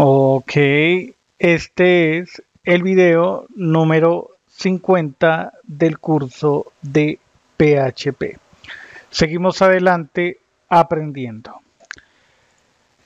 Ok, este es el video número 50 del curso de PHP. Seguimos adelante aprendiendo.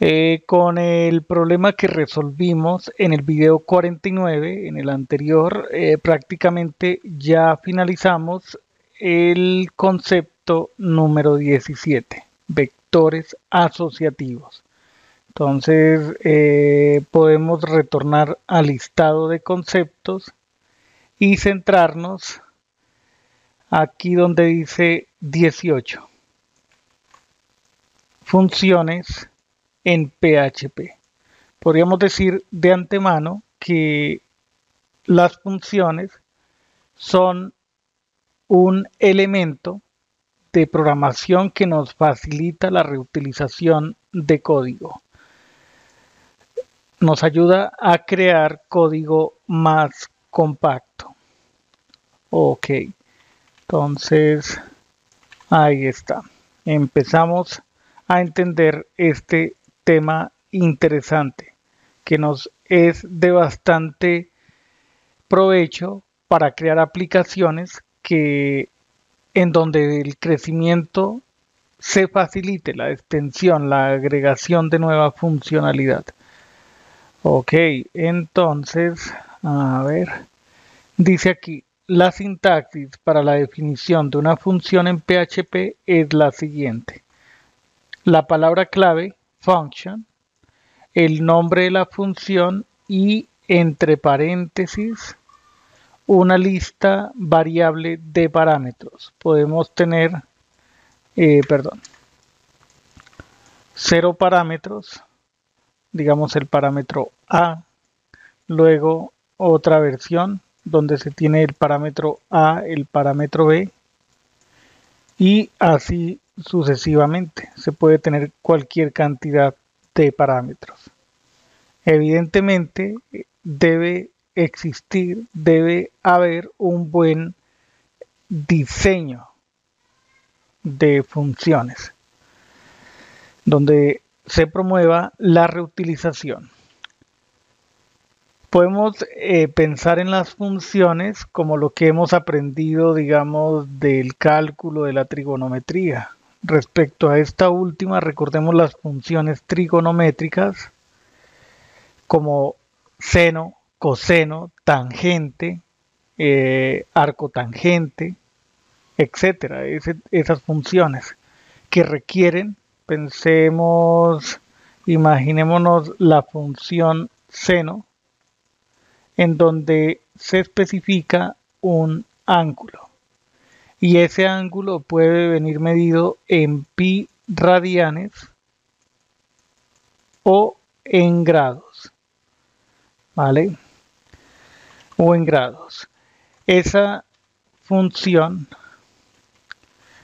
Eh, con el problema que resolvimos en el video 49, en el anterior, eh, prácticamente ya finalizamos el concepto número 17, vectores asociativos. Entonces eh, podemos retornar al listado de conceptos y centrarnos aquí donde dice 18. Funciones en PHP. Podríamos decir de antemano que las funciones son un elemento de programación que nos facilita la reutilización de código nos ayuda a crear código más compacto. Ok, entonces ahí está. Empezamos a entender este tema interesante que nos es de bastante provecho para crear aplicaciones que en donde el crecimiento se facilite la extensión, la agregación de nueva funcionalidad. Ok, entonces, a ver, dice aquí, la sintaxis para la definición de una función en PHP es la siguiente. La palabra clave, function, el nombre de la función y entre paréntesis una lista variable de parámetros. Podemos tener, eh, perdón, cero parámetros digamos el parámetro A, luego otra versión donde se tiene el parámetro A, el parámetro B y así sucesivamente. Se puede tener cualquier cantidad de parámetros. Evidentemente debe existir, debe haber un buen diseño de funciones donde se promueva la reutilización. Podemos eh, pensar en las funciones como lo que hemos aprendido, digamos, del cálculo de la trigonometría. Respecto a esta última, recordemos las funciones trigonométricas como seno, coseno, tangente, eh, arco tangente, etcétera, esas funciones que requieren pensemos, imaginémonos la función seno, en donde se especifica un ángulo. Y ese ángulo puede venir medido en pi radianes o en grados. ¿Vale? O en grados. Esa función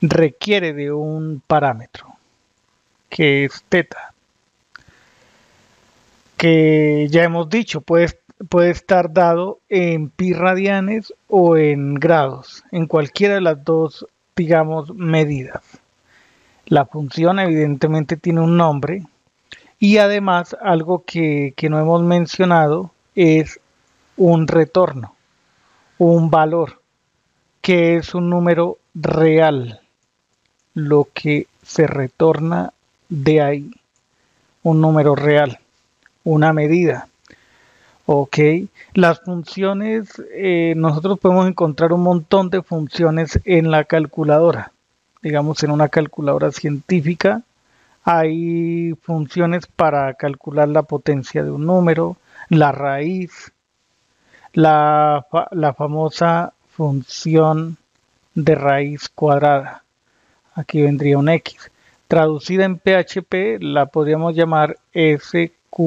requiere de un parámetro que es teta, que ya hemos dicho, puede, puede estar dado en pi radianes o en grados, en cualquiera de las dos, digamos, medidas. La función evidentemente tiene un nombre y además algo que, que no hemos mencionado es un retorno, un valor, que es un número real, lo que se retorna de ahí un número real, una medida. Ok, las funciones, eh, nosotros podemos encontrar un montón de funciones en la calculadora. Digamos, en una calculadora científica hay funciones para calcular la potencia de un número, la raíz, la, la famosa función de raíz cuadrada. Aquí vendría un X. Traducida en PHP la podríamos llamar SQRT,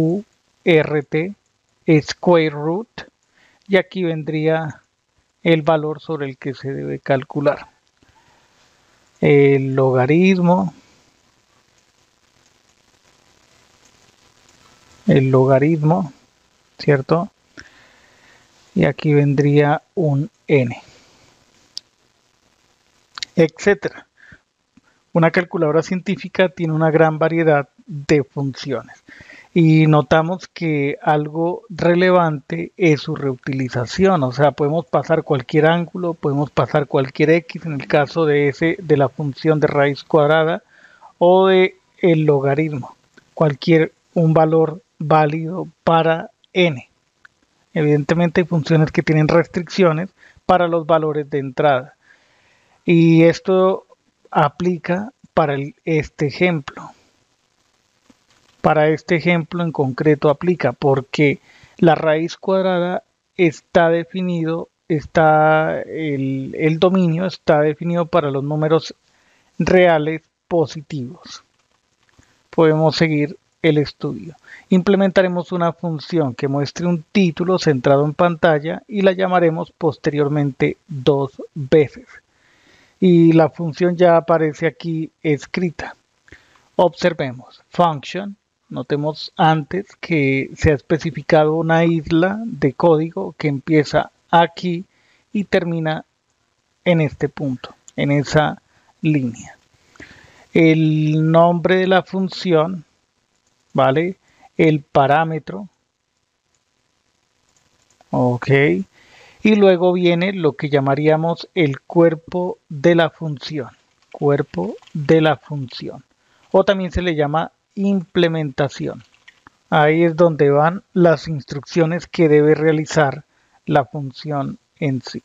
Square Root, y aquí vendría el valor sobre el que se debe calcular. El logaritmo, el logaritmo, ¿cierto? Y aquí vendría un n, etcétera. Una calculadora científica tiene una gran variedad de funciones. y notamos que algo relevante es su reutilización, o sea, podemos pasar cualquier ángulo, podemos pasar cualquier x en el caso de ese de la función de raíz cuadrada o de el logaritmo, cualquier un valor válido para n. Evidentemente hay funciones que tienen restricciones para los valores de entrada. Y esto aplica para este ejemplo. Para este ejemplo en concreto aplica porque la raíz cuadrada está definido, está el, el dominio está definido para los números reales positivos. Podemos seguir el estudio. Implementaremos una función que muestre un título centrado en pantalla y la llamaremos posteriormente dos veces. Y la función ya aparece aquí escrita. Observemos. Function. Notemos antes que se ha especificado una isla de código que empieza aquí y termina en este punto, en esa línea. El nombre de la función ¿vale? El parámetro. Ok. Y luego viene lo que llamaríamos el cuerpo de la función. Cuerpo de la función. O también se le llama implementación. Ahí es donde van las instrucciones que debe realizar la función en sí.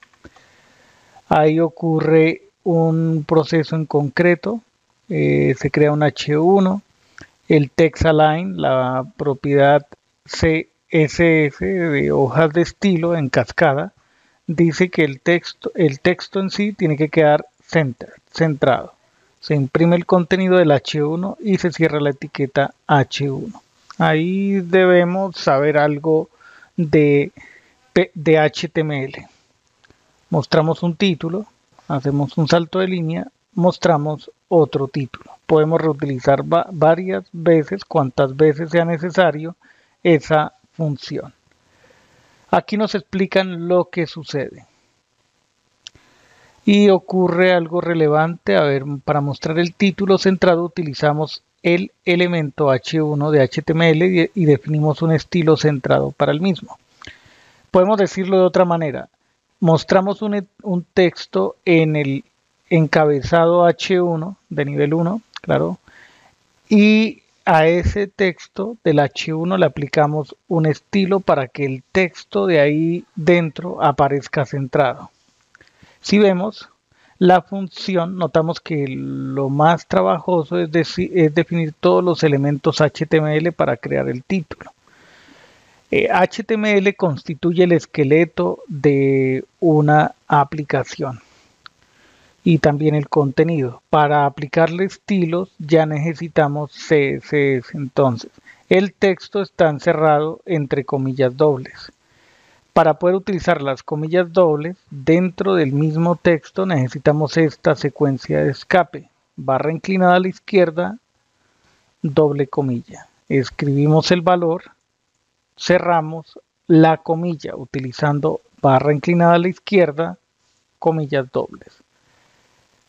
Ahí ocurre un proceso en concreto. Eh, se crea un H1, el TextAlign, la propiedad CSS de hojas de estilo en cascada, dice que el texto, el texto en sí tiene que quedar centrado. Se imprime el contenido del H1 y se cierra la etiqueta H1. Ahí debemos saber algo de, de HTML. Mostramos un título, hacemos un salto de línea, mostramos otro título. Podemos reutilizar varias veces, cuantas veces sea necesario, esa función. Aquí nos explican lo que sucede. Y ocurre algo relevante. A ver, para mostrar el título centrado utilizamos el elemento h1 de HTML y definimos un estilo centrado para el mismo. Podemos decirlo de otra manera. Mostramos un, un texto en el encabezado H1 de nivel 1, claro, y a ese texto del H1 le aplicamos un estilo para que el texto de ahí dentro aparezca centrado. Si vemos la función, notamos que lo más trabajoso es, es definir todos los elementos HTML para crear el título. HTML eh, constituye el esqueleto de una aplicación y también el contenido. Para aplicarle estilos ya necesitamos CSS. Entonces, el texto está encerrado entre comillas dobles. Para poder utilizar las comillas dobles dentro del mismo texto necesitamos esta secuencia de escape. Barra inclinada a la izquierda, doble comilla. Escribimos el valor, cerramos la comilla utilizando barra inclinada a la izquierda, comillas dobles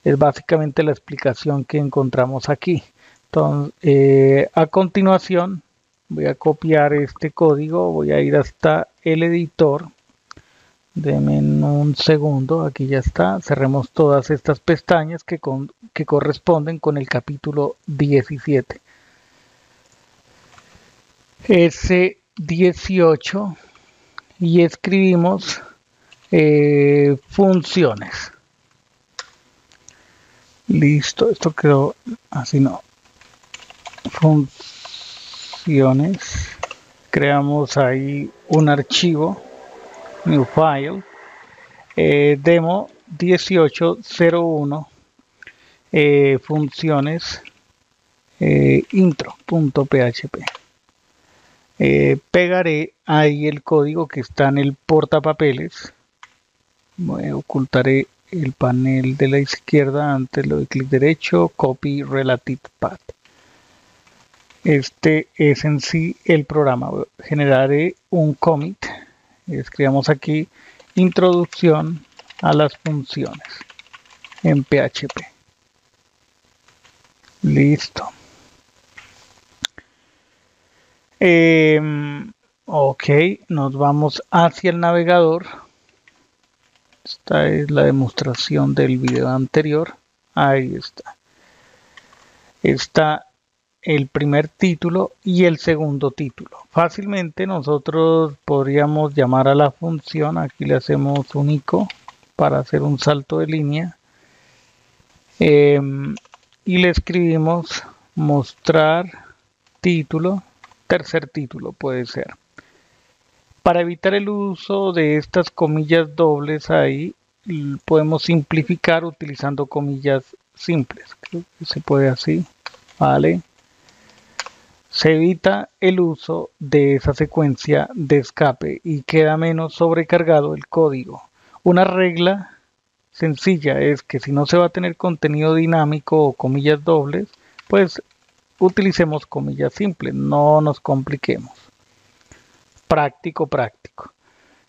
es básicamente la explicación que encontramos aquí. Entonces, eh, a continuación voy a copiar este código, voy a ir hasta el editor. Denme un segundo, aquí ya está. Cerremos todas estas pestañas que, que corresponden con el capítulo 17. S18 y escribimos eh, funciones. Listo, esto quedó así no. Funciones. Creamos ahí un archivo, new file, eh, demo 1801 eh, funciones eh, intro.php. Pegaré ahí el código que está en el portapapeles. ocultaré el panel de la izquierda antes lo de clic derecho, copy relative path. Este es en sí el programa. Generaré un commit. Escribamos aquí introducción a las funciones en PHP. Listo. Em, ok, nos vamos hacia el navegador. Esta es la demostración del video anterior. Ahí está. Está el primer título y el segundo título. Fácilmente nosotros podríamos llamar a la función, aquí le hacemos un ico para hacer un salto de línea em, y le escribimos mostrar título, tercer título puede ser. Para evitar el uso de estas comillas dobles ahí, podemos simplificar utilizando comillas simples. se puede así, ¿vale? Se evita el uso de esa secuencia de escape y queda menos sobrecargado el código. Una regla sencilla es que si no se va a tener contenido dinámico o comillas dobles, pues utilicemos comillas simples, no nos compliquemos. Práctico, práctico.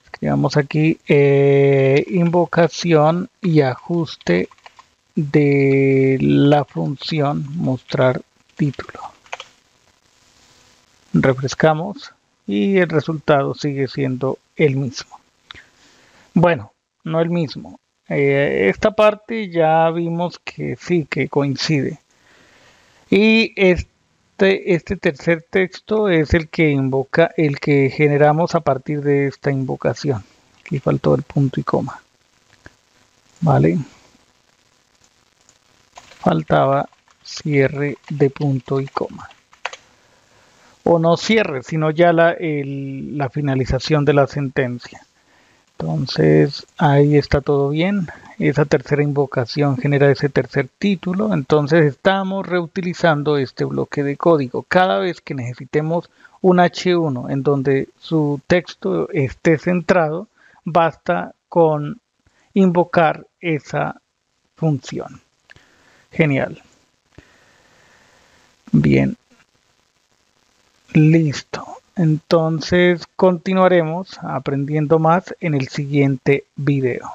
Escribamos aquí eh, invocación y ajuste de la función mostrar título refrescamos y el resultado sigue siendo el mismo. Bueno, no el mismo. Eh, esta parte ya vimos que sí, que coincide. Y este, este tercer texto es el que invoca, el que generamos a partir de esta invocación. Aquí faltó el punto y coma. ¿Vale? Faltaba cierre de punto y coma o no cierre, sino ya la, la finalización de la sentencia. Entonces ahí está todo bien. Esa tercera invocación genera ese tercer título. Entonces estamos reutilizando este bloque de código. Cada vez que necesitemos un H1 en donde su texto esté centrado, basta con invocar esa función. Genial. Bien, Listo. Entonces continuaremos aprendiendo más en el siguiente video.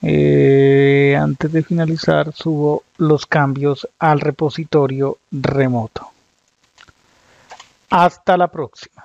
Eh, antes de finalizar subo los cambios al repositorio remoto. Hasta la próxima.